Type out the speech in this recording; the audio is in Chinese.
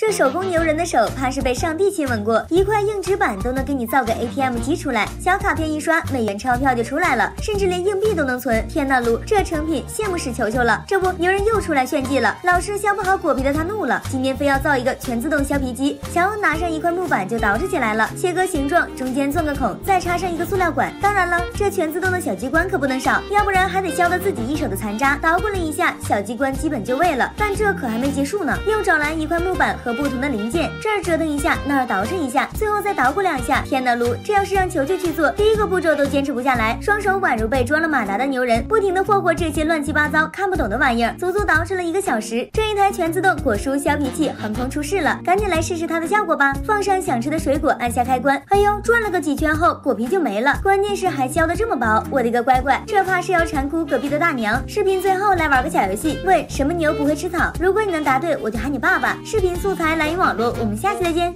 这手工牛人的手，怕是被上帝亲吻过，一块硬纸板都能给你造个 ATM 机出来，小卡片一刷，美元钞票就出来了，甚至连硬币都能存。天呐，卢，这成品羡慕死球球了。这不，牛人又出来炫技了，老是削不好果皮的他怒了，今天非要造一个全自动削皮机。小欧拿上一块木板就捯饬起来了，切割形状，中间钻个孔，再插上一个塑料管。当然了，这全自动的小机关可不能少，要不然还得削得自己一手的残渣。捣鼓了一下，小机关基本就位了，但这可还没结束呢，又找来一块木板和不同的零件。这儿折腾一下，那儿捯饬一下，最后再捣鼓两下。天呐，卢，这要是让球球去做，第一个步骤都坚持不下来，双手宛如被装了马达的牛人，不停的霍霍这些乱七八糟看不懂的玩意儿，足足捯饬了一个小时。这一台全自动果蔬削皮器横空出世了，赶紧来试试它的效果吧！放上想吃的水果，按下开关，哎呦，转了个几圈后，果皮就没了，关键是还削的这么薄，我的个乖乖，这怕是要馋哭隔壁的大娘。视频最后来玩个小游戏，问什么牛不会吃草？如果你能答对，我就喊你爸爸。视频素材来云网络，我们下期再见。